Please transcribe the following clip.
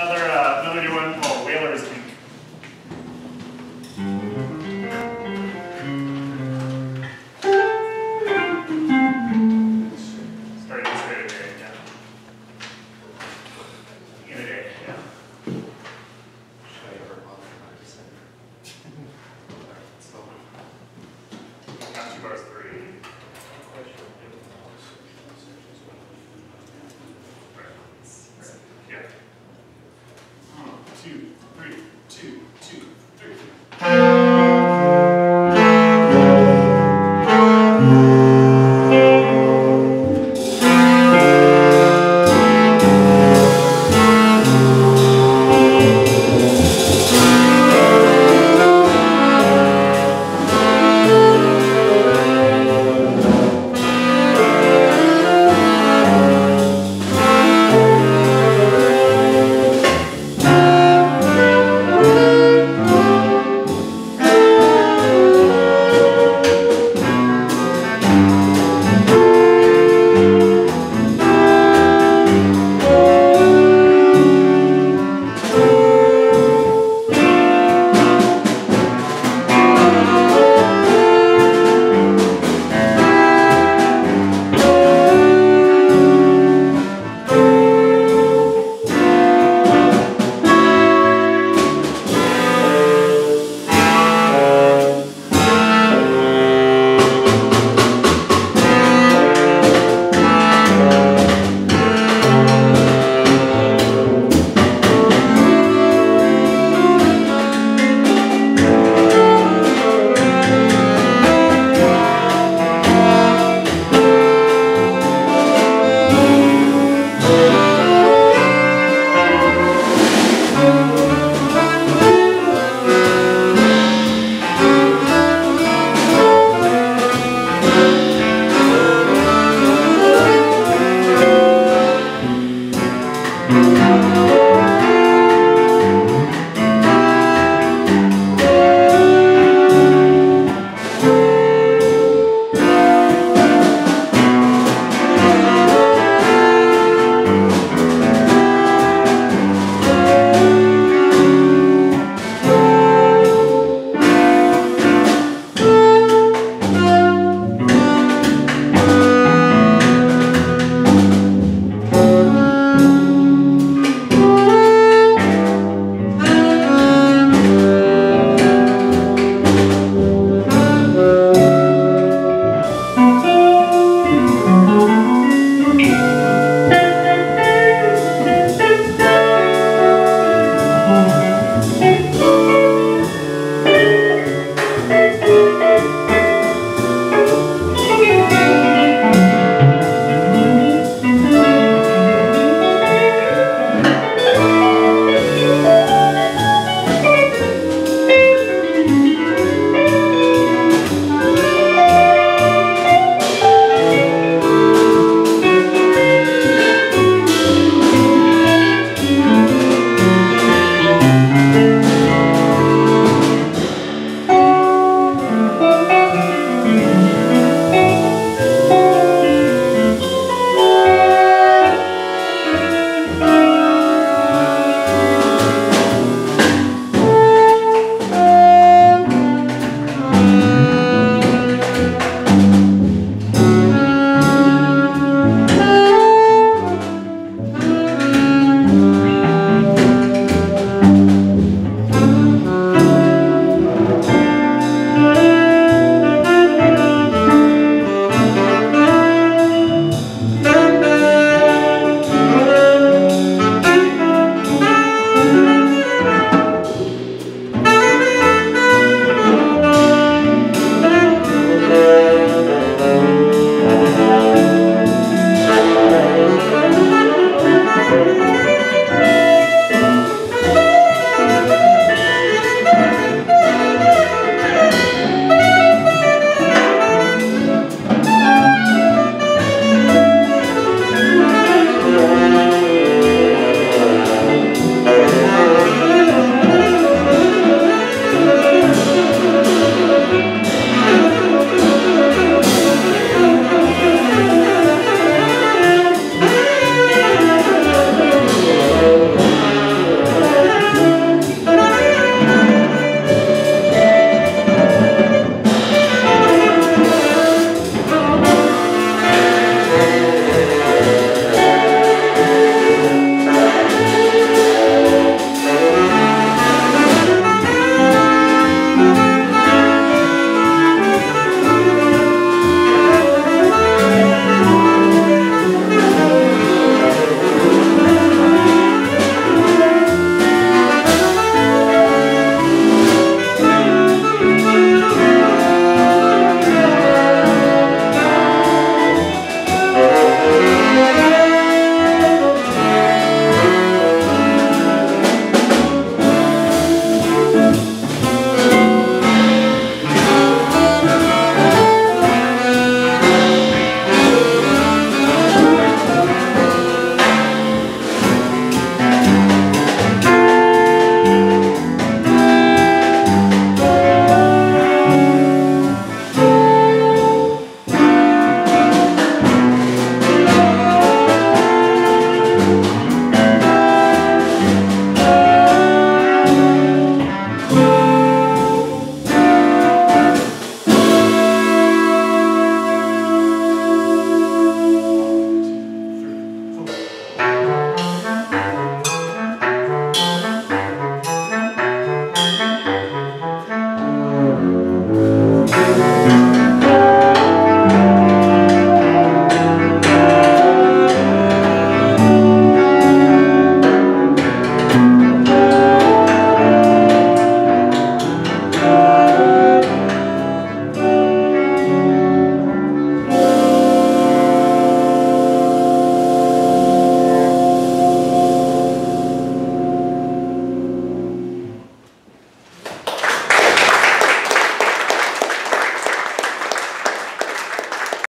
another uh, another new one called Whaler's Música